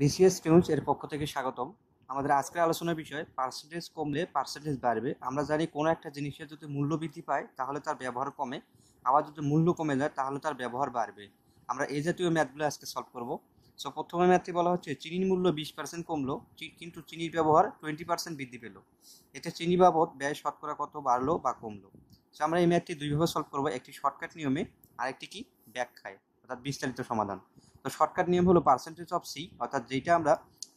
BCS tunes এর পক্ষ থেকে স্বাগতম। আমাদের আজকের আলোচনার বিষয় পার্সেন্টেজ কমলে পার্সেন্টেজ বাড়বে। আমরা জানি কোনো একটা জিনিসের যদি মূল্য বৃদ্ধি পায়, তাহলে তার ব্যবহার কমে। আবার যদি মূল্য কমে যায়, তাহলে তার ব্যবহার বাড়বে। আমরা এই জাতীয় ম্যাথগুলো আজকে সলভ করব। সো প্রথমে ম্যাথটি বলা হচ্ছে, চিনির মূল্য বিশ পার্সেন্ট কমলো কিন্তু চিনির ব্যবহার টোয়েন্টি পার্সেন্ট বৃদ্ধি পেল। এতে চিনি বাবদ ব্যয় শতকরা কত বাড়লো বা কমলো? সো আমরা এই ম্যাথটি দুইভাবে সলভ করব, একটি শর্টকাট নিয়মে আর একটি কি? ব্যাখ্যায়। অর্থাৎ বিস্তারিত সমাধান। তো শর্টকাট নিয়ম হলো পার্সেন্টেজ অফ সি অর্থাৎ যেটা আমরা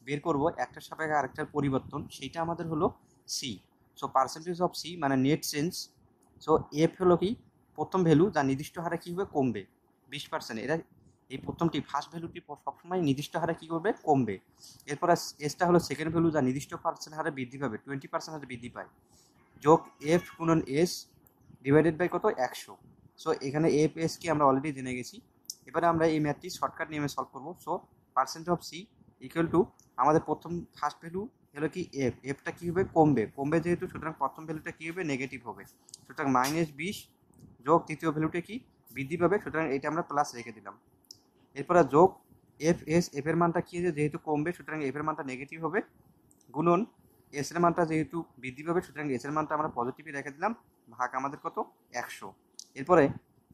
বের করব, একটার সাপেক্ষে আরেকটার পরিবর্তন, সেইটা আমাদের হলো C so percentage of C মানে নেট চেঞ্জ সো এফ হলো কি? প্রথম ভ্যালু যা নির্দিষ্ট হারে কী হবে? কমবে। বিশ পার্সেন্ট এরা এই প্রথমটি ফার্স্ট ভ্যালুটি সবসময় নির্দিষ্ট হারে কী করবে? কমবে। এরপর এসটা হলো সেকেন্ড ভ্যালু যা নির্দিষ্ট পার্সেন্ট হারে বৃদ্ধি পাবে টোয়েন্টি পার্সেন্ট হারে বৃদ্ধি পায়। যোগ এফ গুণন এস ডিভাইডেড বাই কত? একশো। সো এখানে এফ এস কি আমরা অলরেডি জেনে গেছি। এবারে আমরা এই ম্যাথটি শর্টকাট নিয়মে সলভ করব। So percent of C equal to আমাদের প্রথম ফার্স্ট ভ্যালু হলো কি এফ এফটা কী হবে? কমবে। কমবে যেহেতু, সুতরাং প্রথম ভ্যালুটা কী হবে? নেগেটিভ হবে। সুতরাং মাইনাস বিশ যোগ তৃতীয় ভ্যালুটা কি? বৃদ্ধি পাবে। সুতরাং এটা আমরা প্লাস রেখে দিলাম। এরপরে যোগ এফ এস এফ এর মানটা কী আছে যেহেতু কমবে, সুতরাং এফ এর মানটা নেগেটিভ হবে। গুণন এস এর মানটা যেহেতু বৃদ্ধি পাবে, সুতরাং এস এর মানটা আমরা পজিটিভে রেখে দিলাম। ভাগ আমাদের কত? একশো। এরপরে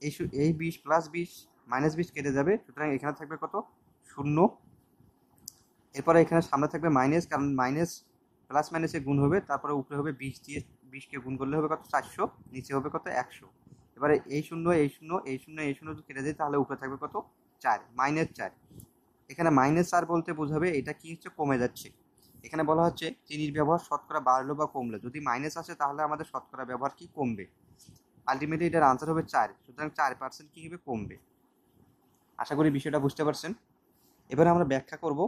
এই এই বিশ প্লাস বিশ মাইনাস বিশ কেটে যাবে, সুতরাং এখানে থাকবে কত? শূন্য। এরপরে এখানে সামনে থাকবে মাইনাস, কারণ মাইনাস প্লাস মাইনাসে গুণ হবে, তারপরে উপরে হবে বিশ দিয়ে বিশকে গুণ করলে হবে কত? চারশো, নিচে হবে কত? একশো। এবারে এই শূন্য এই শূন্য এই শূন্য এই শূন্য যদি কেটে যায় তাহলে উপরে থাকবে কত? চার, মাইনাস চার। এখানে মাইনাস চার বলতে বোঝাবে এটা কি হচ্ছে? কমে যাচ্ছে। এখানে বলা হচ্ছে চিনির ব্যবহার শতকরা বাড়লো বা কমলো। যদি মাইনাস আসে, তাহলে আমাদের শতকরা ব্যবহার কি? কমবে। আলটিমেটলি এটার আনসার হবে চার। সুতরাং চার পার্সেন্ট কী হবে? কমবে। আশা করি বিষয়টা বুঝতে পারছেন। এবার আমরা ব্যাখ্যা করব,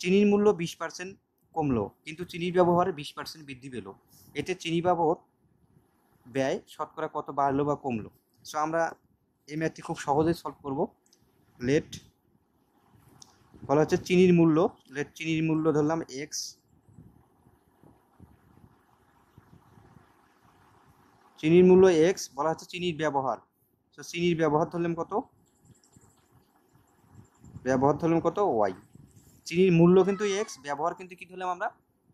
চিনির মূল্য বিশ পার্সেন্ট কমলো, কিন্তু চিনির ব্যবহারে বিশ পার্সেন্ট বৃদ্ধি পেল। এতে চিনি বাবদ ব্যয় শতকরা কত বাড়লো বা কমলো? সো আমরা এই ম্যাথটি খুব সহজেই সলভ করব। লেট বলা হচ্ছে চিনির মূল্য লেট চিনির মূল্য ধরলাম এক্স চিনির মূল্য এক্স বলা হচ্ছে চিনির ব্যবহার। তো চিনির ব্যবহার ধরলাম কত? ব্যবহার ধরলাম কত? ওয়াই চিনির মূল্য কিন্তু এক্স ব্যবহার কিন্তু কি ধরলাম আমরা?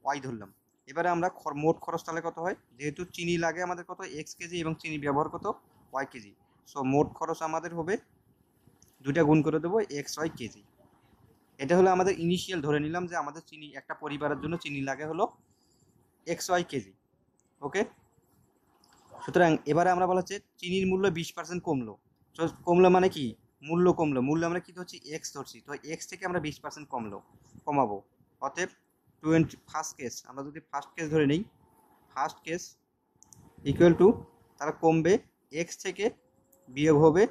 ওয়াই ধরলাম। এবারে আমরা মোট খরচ তাহলে কত হয়? যেহেতু চিনি লাগে আমাদের কত? এক্স কেজি এবং চিনি ব্যবহার কত? ওয়াই কেজি সো মোট খরচ আমাদের হবে দুইটা গুণ করে দেবো এক্স ওয়াই কেজি এটা হলো আমাদের ইনিশিয়াল ধরে নিলাম যে আমাদের চিনি, একটা পরিবারের জন্য চিনি লাগে হলো এক্স ওয়াই কেজি ওকে সুতরাং এবারে আমরা বলা হচ্ছে চিনির মূল্য বিশ পার্সেন্ট কমলো। কমলো মানে কি? মূল্য কমলো। মূল্য আমরা কি ধরছি? এক্স ধরছি। তো এক্স থেকে আমরা বিশ পার্সেন্ট কমলো, কমাবো। অতএব টোয়েন্টি ফার্স্ট কেস আমরা যদি ফার্স্ট কেস ধরে নিই ফার্স্ট কেস ইকুয়াল টু তারা কমবে এক্স থেকে বিয়োগ হবে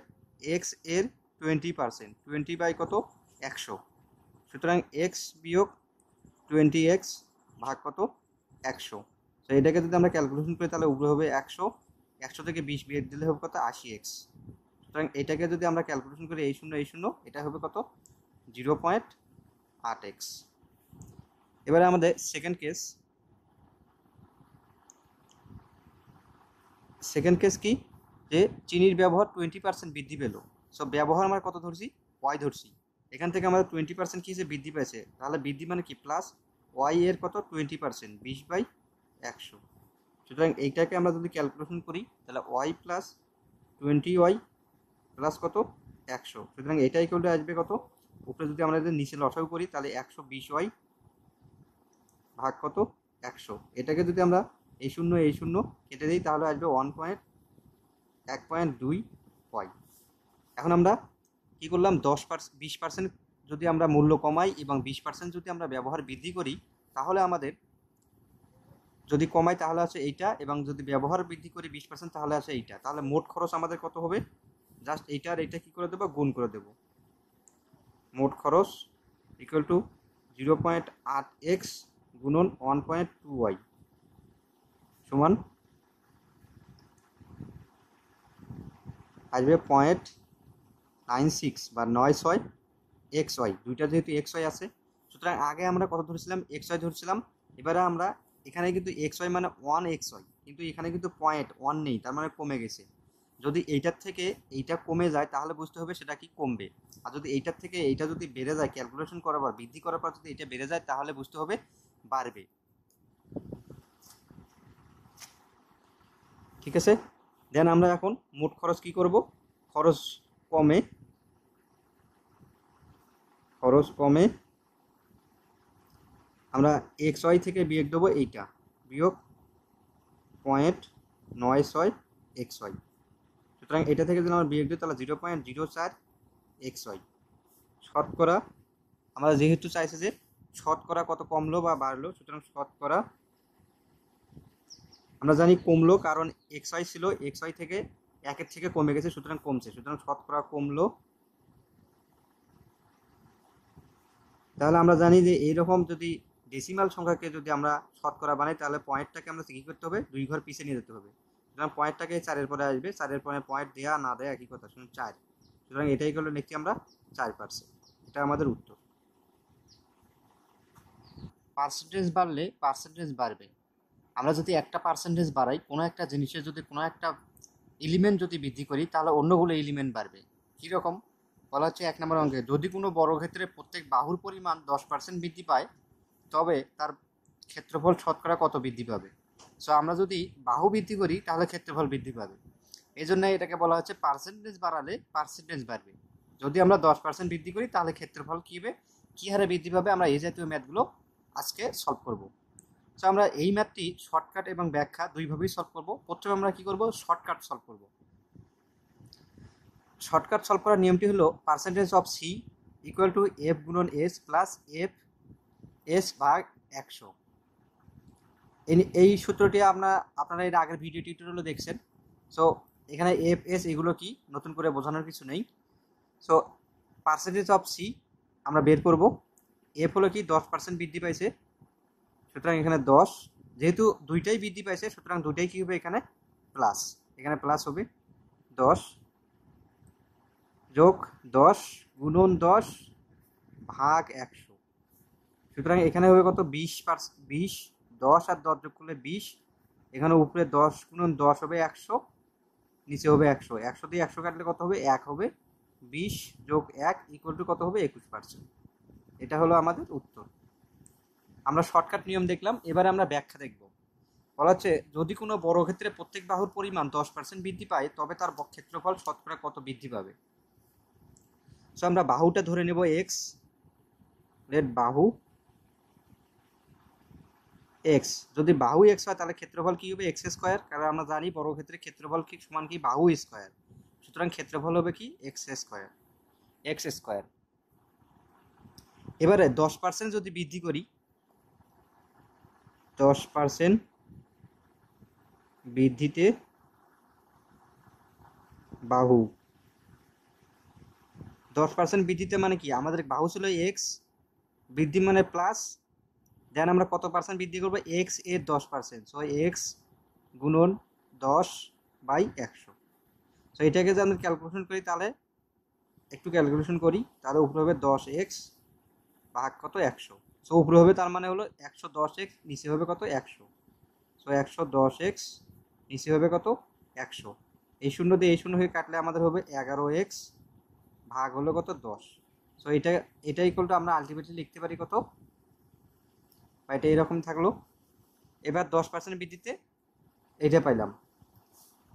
এক্সের টোয়েন্টি পার্সেন্ট টোয়েন্টি বাই কত? একশো। সুতরাং এক্স বিয়োগ টোয়েন্টি এক্স ভাগ কত? একশো। তো এটাকে যদি আমরা ক্যালকুলেশন করি, তাহলে উপরে হবে একশো। একশো থেকে বিশ বিয়োগ দিলে হবে কত? আশি এক্স সুতরাং এটাকে যদি আমরা ক্যালকুলেশন করি এই শূন্য এই শূন্য, এটা হবে কত? জিরো পয়েন্ট আট এক্স এবারে আমাদের সেকেন্ড কেস সেকেন্ড কেস কি? যে চিনির ব্যবহার টোয়েন্টি পার্সেন্ট বৃদ্ধি পেল। সো ব্যবহার আমরা কত ধরছি? ওয়াই ধরছি। এখান থেকে আমাদের টোয়েন্টি পার্সেন্ট কি হিসেবে বৃদ্ধি পেয়েছে? তাহলে বৃদ্ধি মানে কি? প্লাস ওয়াই এর কত? টোয়েন্টি পার্সেন্ট বিশ বাই একশো। সুতরাং এইটাকে আমরা যদি ক্যালকুলেশন করি, তাহলে Y plus twenty Y plus কত? একশো। সুতরাং এটাই করলে আসবে কত? উপরে যদি আমরা যদি নিচে লসাও করি, তাহলে একশো বিশ ওয়াই ভাগ কত? একশো। এটাকে যদি আমরা এই শূন্য এই শূন্য কেটে দিই, তাহলে আসবে ওয়ান পয়েন্ট এক পয়েন্ট দুই ওয়াই। এখন আমরা কী করলাম? দশ পার্সেন্ট বিশ পার্সেন্ট যদি আমরা মূল্য কমাই এবং বিশ পার্সেন্ট যদি আমরা ব্যবহার বৃদ্ধি করি, তাহলে আমাদের যদি কমাই, তাহলে আছে এইটা, এবং যদি ব্যবহার বৃদ্ধি করি বিশ পার্সেন্ট, তাহলে আছে এইটা। তাহলে মোট খরচ আমাদের কত হবে? জাস্ট এইটা কী করে দেবো? গুণ করে দেবো। মোট খরচ ইকুয়াল টু জিরো পয়েন্ট আট এক্স গুণন ওয়ান পয়েন্ট টু ওয়াই সমান আসবে পয়েন্ট নাইন সিক্স বা নয় ছয় এক্স ওয়াই দুইটা যেহেতু এক্স ওয়াই আছে, সুতরাং আগে আমরা কত ধরেছিলাম? এক্স ওয়াই ধরেছিলাম। এবারে আমরা এখানে কিন্তু এক্স ওয়াই মানে ওয়ান এক্স ওয়াই কিন্তু এখানে কিন্তু পয়েন্ট ওয়ান নেই, তার মানে কমে গেছে। যদি এইটার থেকে এইটা কমে যায়, তাহলে বুঝতে হবে সেটা কি কমবে। আর যদি এইটার থেকে এইটা যদি বেড়ে যায় ক্যালকুলেশন করার পর, বৃদ্ধি করার পর যদি এটা বেড়ে যায়, তাহলে বুঝতে হবে বাড়বে। ঠিক আছে? দেন আমরা এখন মোট খরচ কি করব? খরচ কমে খরচ কমে, আমরা এক্স ওয়াই থেকে বিয়োগ দেবো এইটা। বিয়োগ পয়েন্ট নয় ছয় এক্স ওয়াই সুতরাং এটা থেকে যদি আমরা বিয়োগ দিই, তাহলে জিরো পয়েন্ট জিরো চার এক্স ওয়াই শতকরা, আমরা যেহেতু চাইছে যে শতকরা কত কমলো বা বাড়লো, সুতরাং শতকরা, আমরা জানি কমলো কারণ এক্স ওয়াই ছিল এক্স ওয়াই থেকে একের থেকে কমে গেছে, সুতরাং কমছে, সুতরাং শতকরা কমলো। তাহলে আমরা জানি যে এইরকম যদি ডেসিমাল সংখ্যাকে যদি আমরা শতকরা বানাই, তাহলে পয়েন্টটাকে আমরা কি করতে হবে? দুই ঘর পিছিয়ে নিয়ে যেতে হবে। সুতরাং পয়েন্টটাকে চারের পরে আসবে, চারের পরে পয়েন্ট দেয়া না দেয়া একই কথা শুনুন চার। সুতরাং এটাই হলো লিখছি আমরা চার পার্সেন্ট। এটা আমাদের উত্তর। পার্সেন্টেজ বাড়লে পার্সেন্টেজ বাড়বে। আমরা যদি একটা পার্সেন্টেজ বাড়াই, কোনো একটা জিনিসের যদি কোনো একটা এলিমেন্ট যদি বৃদ্ধি করি, তাহলে অন্যগুলো এলিমেন্ট বাড়বে। কীরকম বলা হচ্ছে এক নম্বর অঙ্কে, যদি কোনো বড় ক্ষেত্রে প্রত্যেক বাহুর পরিমাণ দশ পার্সেন্ট বৃদ্ধি পায়, তবে তার ক্ষেত্রফল শতকরা কত বৃদ্ধি পাবে? সো আমরা যদি বাহু বৃদ্ধি করি, তাহলে ক্ষেত্রফল বৃদ্ধি পাবে। এই জন্য এটাকে বলা হচ্ছে পার্সেন্টেজ বাড়ালে পার্সেন্টেজ বাড়বে। যদি আমরা দশ পার্সেন্ট বৃদ্ধি করি, তাহলে ক্ষেত্রফল কী হবে? কী হারে বৃদ্ধি পাবে? আমরা এই জাতীয় ম্যাথগুলো আজকে সলভ করব। সো আমরা এই ম্যাথটি শর্টকাট এবং ব্যাখ্যা দুইভাবেই সলভ করব। প্রথমে আমরা কি করব? শর্টকাট সলভ করব। শর্টকাট সলভ করার নিয়মটি হলো percentage of C equal to F গুণন এস প্লাস এফ এস ভাগ একশো। এই সূত্রটি আপনার আপনারা এর আগের ভিডিও টিউটোরিয়ালও দেখছেন। সো এখানে এফ এস এগুলো কি? নতুন করে বোঝানোর কিছু নেই। সো পার্সেন্টেজ অফ সি আমরা বের করব। এফ হলো কি? দশ পার্সেন্ট বৃদ্ধি পাইছে। সুতরাং এখানে দশ। যেহেতু দুইটাই বৃদ্ধি পাইছে, সুতরাং দুইটাই কী হবে এখানে? প্লাস এখানে প্লাস হবে। দশ যোগ দশ গুণন দশ ভাগ একশো। সুতরাং এখানে হবে কত? বিশ পার্স, বিশ দশ আর দশ যোগ করলে বিশ। এখানে উপরে দশ গুণন দশ হবে একশো, নিচে হবে একশো। একশো দিয়ে একশো কাটলে কত হবে? এক হবে। বিশ যোগ এক ইকুয়াল টু কত হবে? একুশ পার্সেন্ট এটা হলো আমাদের উত্তর। আমরা শর্টকাট নিয়ম দেখলাম। এবারে আমরা ব্যাখ্যা দেখব। বলা হচ্ছে, যদি কোনো বড় ক্ষেত্রে প্রত্যেক বাহুর পরিমাণ দশ পার্সেন্ট বৃদ্ধি পায়, তবে তার ক্ষেত্রফল শতকরা কত বৃদ্ধি পাবে? সো আমরা বাহুটা ধরে নেব এক্স লেট বাহু। এক্স। যদি বাহু এক্স হয়, তাহলে ক্ষেত্রফল কি হবে? X square. কারণ আমরা জানি বড় ক্ষেত্রে ক্ষেত্রফল কি, সমান কি? বাহু স্কোয়ার। সুতরাং ক্ষেত্রফল হবে কি? X square. X square. এবারে দশ পার্সেন্ট যদি বৃদ্ধি করি, দশ পার্সেন্ট বৃদ্ধিতে বাহু। দশ পার্সেন্ট বৃদ্ধিতে মানে কি? আমাদের বাহু ছিল এক্স, বৃদ্ধি মানে প্লাস দেন আমরা কত পার্সেন্ট বৃদ্ধি করব? এক্সের দশ পার্সেন্ট সো এক্স গুণন দশ বাই একশো। সো এটাকে যদি আমরা ক্যালকুলেশন করি তাহলে, একটু ক্যালকুলেশন করি, তাহলে উপরে হবে দশ এক্স ভাগ কত? একশো। সো উপরে হবে তার মানে হলো একশো দশ এক্স নিচে হবে কত? একশো। সো একশো দশ এক্স নিচে হবে কত? একশো। এই শূন্য দিয়ে এই শূন্য হয়ে কাটলে আমাদের হবে এগারো এক্স ভাগ হলো কত? দশ। সো এটা এটা ইকুয়াল টু আমরা আলটিমেটলি লিখতে পারি কত? বা এটা এরকম থাকল। এবার দশ পার্সেন্ট বৃদ্ধিতে এইটা পাইলাম।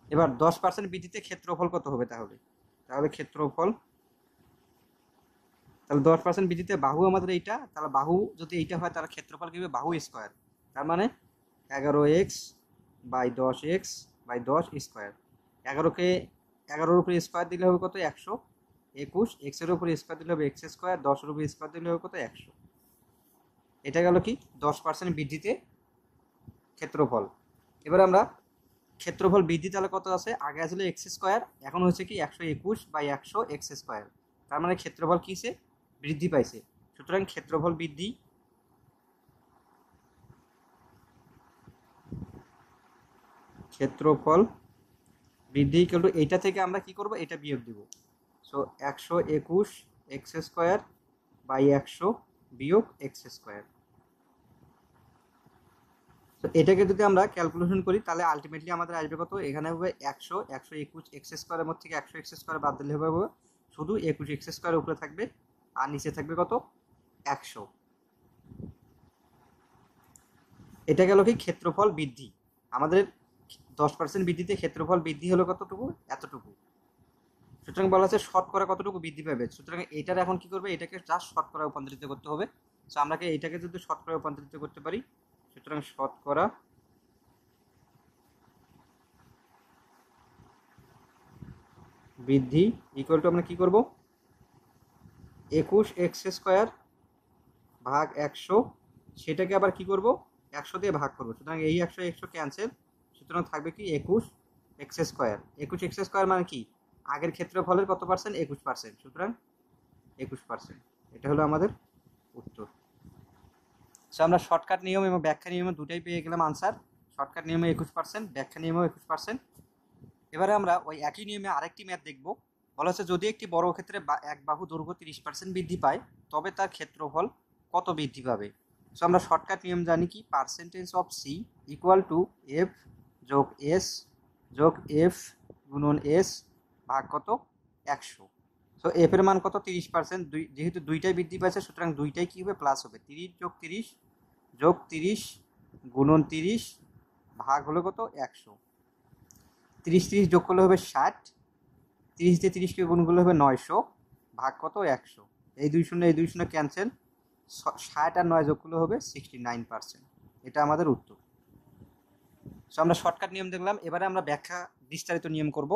এবার দশ পার্সেন্ট বৃদ্ধিতে ক্ষেত্রফল কত হবে তাহলে? তাহলে ক্ষেত্রফল, তাহলে দশ পার্সেন্ট বৃদ্ধিতে বাহু আমাদের এইটা, তাহলে বাহু যদি এইটা হয়, তাহলে ক্ষেত্রফল কী হবে? বাহু স্কোয়ার তার মানে এগারো এক্স বাই দশ এক্স বাই দশ স্কোয়ার এগারোকে, এগারোর উপরে স্কোয়ার দিলে হবে কত? একশো। একুশ এক্সের উপরে স্কোয়ার দিলে হবে এক্স স্কোয়ার দশের উপরে স্কোয়ার দিলে হবে কত? একশো। এটা গেল কি? দশ পার্সেন্ট বৃদ্ধিতে ক্ষেত্রফল। এবার আমরা ক্ষেত্রফল বৃদ্ধি তাহলে কত আছে? আগে আসলে এক্স স্কোয়ার এখন হচ্ছে কি একশো একুশ বাই একশো এক্স স্কোয়ার তার মানে ক্ষেত্রফল কিসে বৃদ্ধি পাইছে। সুতরাং ক্ষেত্রফল বৃদ্ধি ক্ষেত্রফল বৃদ্ধি কিন্তু এইটা থেকে আমরা কি করব? এটা বিয়োগ দিব। সো একশো একুশ এক্স স্কোয়ার বাই একশো বিয়োগ এক্স স্কোয়ার। তো এটাকে যদি আমরা ক্যালকুলেশন করি, তাহলে আলটিমেটলি আমাদের আসবে কত? এখানে হবে একশো একশো একুশ এক্স স্কোয়ারের মধ্যে থেকে একশো এক্স স্কোয়ার বাদ দিলে হবে শুধু একুশ এক্স স্কোয়ারের উপরে থাকবে, আর নিচে থাকবে কত? একশো। এটা গেল কি? ক্ষেত্রফল বৃদ্ধি। আমাদের দশ পার্সেন্ট বৃদ্ধিতে ক্ষেত্রফল বৃদ্ধি হলো কতটুকু? এতটুকু। সুতরাং বলা আছে শতকরা কতটুকু বৃদ্ধি পাবে? সুতরাং এটার এখন কি করবে? এটাকে জাস্ট শতকরা রূপান্তরিত করতে হবে। সো আমরা এটাকে যদি শতকরা রূপান্তরিত করতে পারি, সুতরাং শতকরা বৃদ্ধি ইকুয়াল টু আমরা কি করব? একুশ এক্স স্কোয়ার ভাগ একশো, সেটাকে আবার কি করব? একশো দিয়ে ভাগ করব। সুতরাং এই একশো একশো ক্যান্সেল সুতরাং থাকবে কি একুশ এক্স স্কোয়ার একুশ এক্স স্কোয়ার মানে কি? আগের ক্ষেত্রফলের কত পার্সেন্ট একুশ পার্সেন্ট সুতরাং একুশ পার্সেন্ট এটা হলো আমাদের উত্তর। সো আমরা শর্টকাট নিয়ম এবং ব্যাখ্যা নিয়মে দুটাই পেয়ে গেলাম আনসার শর্টকাট নিয়মে একুশ পার্সেন্ট ব্যাখ্যা নিয়মেও একুশ পার্সেন্ট এবারে আমরা ওই একই নিয়মে আরেকটি ম্যাথ দেখব। বলা হচ্ছে, যদি একটি বড় ক্ষেত্রে এক বাহু দৈর্ঘ্য তিরিশ পার্সেন্ট বৃদ্ধি পায়, তবে তার ক্ষেত্রফল কত বৃদ্ধি পাবে? সো আমরা শর্টকাট নিয়ম জানি কি? Percentage of C equal to F যোগ এস যোগ এফ গুণন এস ভাগ কত? একশো। সো এফ এর মান কত? তিরিশ পার্সেন্ট দুই, যেহেতু দুইটাই বৃদ্ধি পাচ্ছে সুতরাং দুইটাই কী হবে? প্লাস হবে। তিরিশ যোগ তিরিশ যোগ তিরিশ, গুণন তিরিশ, ভাগ হলো কত? একশো। তিরিশ তিরিশ যোগ করলে হবে ষাট। তিরিশ দিয়ে তিরিশকে গুণ করলে হবে নয়শো। ভাগ কত? একশো। এই দুই শূন্য, এই দুই শূন্য ক্যান্সেল ষাট আর নয় যোগ করলে হবে সিক্সটি নাইন পার্সেন্ট এটা আমাদের উত্তর। সো আমরা শর্টকাট নিয়ম দেখলাম। এবারে আমরা ব্যাখ্যা বিস্তারিত নিয়ম করব।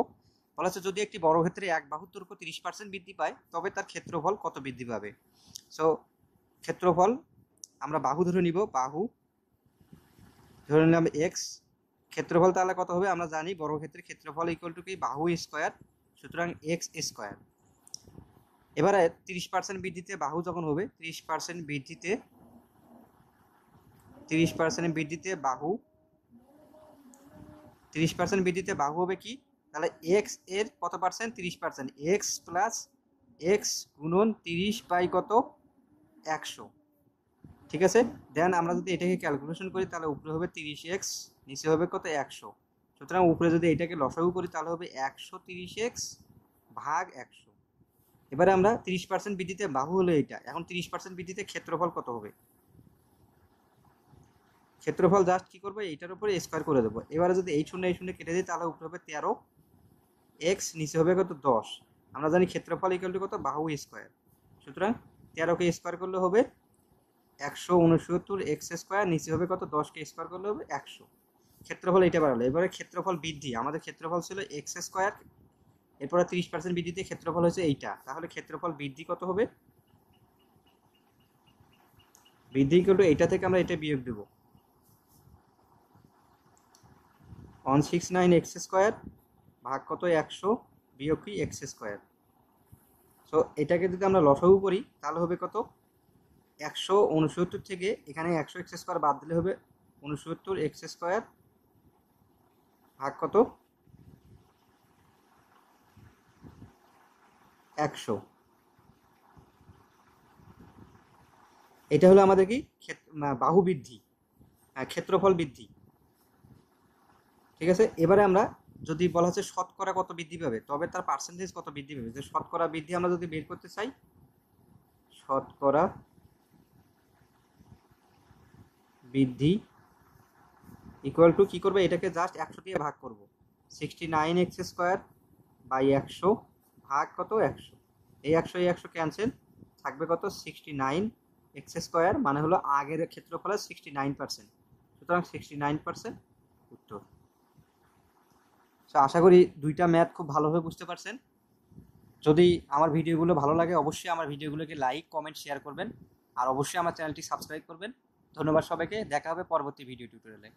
বলা হচ্ছে যদি একটি বড় ক্ষেত্রে এক বাহুর দৈর্ঘ্য তিরিশ পার্সেন্ট বৃদ্ধি পায়, তবে তার ক্ষেত্রফল কত বৃদ্ধি পাবে? সো ক্ষেত্রফল আমরা বাহু ধরে নিব, বাহু ধরে নিলাম এক্স ক্ষেত্রফল তাহলে কত হবে? আমরা জানি বড় ক্ষেত্রের ক্ষেত্রফল ইকুয়াল টু কি? বাহু স্কোয়ার সুতরাং এক্স স্কোয়ার এবারে তিরিশ পার্সেন্ট বৃদ্ধিতে বাহু যখন হবে, তিরিশ পার্সেন্ট বৃদ্ধিতে, তিরিশ পার্সেন্ট বৃদ্ধিতে বাহু, তিরিশ পার্সেন্ট বৃদ্ধিতে বাহু হবে কি? তাহলে এক্সের কত পার্সেন্ট তিরিশ পার্সেন্ট এক্স প্লাস এক্স গুণন তিরিশ বাই কত? একশো। ঠিক আছে? দেন আমরা যদি এটাকে ক্যালকুলেশন করি, তাহলে উপরে হবে তিরিশ এক্স নিচে হবে কত? একশো। সুতরাং উপরে যদি এটাকে লসাগু করি, তাহলে হবে একশো তিরিশ এক্স ভাগ একশো। এবারে আমরা তিরিশ পার্সেন্ট বৃদ্ধিতে বাহু হলো এটা এখন তিরিশ পার্সেন্ট বৃদ্ধিতে ক্ষেত্রফল কত হবে? ক্ষেত্রফল জাস্ট কি করব? এইটার উপরে স্কোয়ার করে দেবো। এবারে যদি এই শূন্য এই শূন্য কেটে দিই, তাহলে উপরে হবে তেরো। এক্স নিচে হবে কত দশ। আমরা জানি ক্ষেত্রফল ইকুয়াল টু কত? বাহু স্কোয়ার সুতরাং তেরোকে স্কোয়ার করলে হবে একশো উনসত্তর এক্স স্কোয়ার নিচে হবে কত? দশকে স্কোয়ার করলে হবে একশো। ক্ষেত্রফল এটা বাড়ালো। এবারে ক্ষেত্রফল বৃদ্ধি। আমাদের ক্ষেত্রফল ছিল এক্স স্কোয়ার এরপরে তিরিশ পার্সেন্ট বৃদ্ধিতে ক্ষেত্রফল হয়েছে এইটা। তাহলে ক্ষেত্রফল বৃদ্ধি কত হবে? বৃদ্ধি টু এইটা থেকে আমরা এটা বিয়োগ দেব। One six nine X square ভাগ কত? একশো বিয়োগ কি? X square. সো এটাকে যদি আমরা লসাগু করি, তাহলে হবে কত? একশো উনসত্তর থেকে এখানে একশো এক্স স্কোয়ার বাদ দিলে হবে উনসত্তর এক্স স্কোয়ার ভাগ কত? একশো। এটা হলো আমাদের কি? বাহু বৃদ্ধি ক্ষেত্রফল বৃদ্ধি। ঠিক আছে? এবারে আমরা যদি বলা হচ্ছে শতকরা কত বৃদ্ধি পাবে, তবে তার পার্সেন্টেজ কত বৃদ্ধি পাবে? যে শতকরা বৃদ্ধি আমরা যদি বের করতে চাই, শতকরা বৃদ্ধি ইকুয়াল টু কী করবে? এটাকে জাস্ট একশো দিয়ে ভাগ করব। Sixty nine X square by একশো ভাগ কত? একশো। এই একশো এই একশো ক্যান্সেল থাকবে কত? সিক্সটি নাইন এক্স স্কোয়ার মানে হলো আগের ক্ষেত্রফলের সিক্সটি নাইন পার্সেন্ট সুতরাং সিক্সটি নাইন পার্সেন্ট সো আশা করি দুইটা ম্যাথ খুব ভালোভাবে বুঝতে পারছেন। যদি আমার ভিডিওগুলো ভালো লাগে, অবশ্যই আমার ভিডিওগুলোকে লাইক কমেন্ট শেয়ার করবেন। আর অবশ্যই আমার চ্যানেলটি সাবস্ক্রাইব করবেন। ধন্যবাদ সবাইকে। দেখা হবে পরবর্তী ভিডিও টিউটোরিয়ালে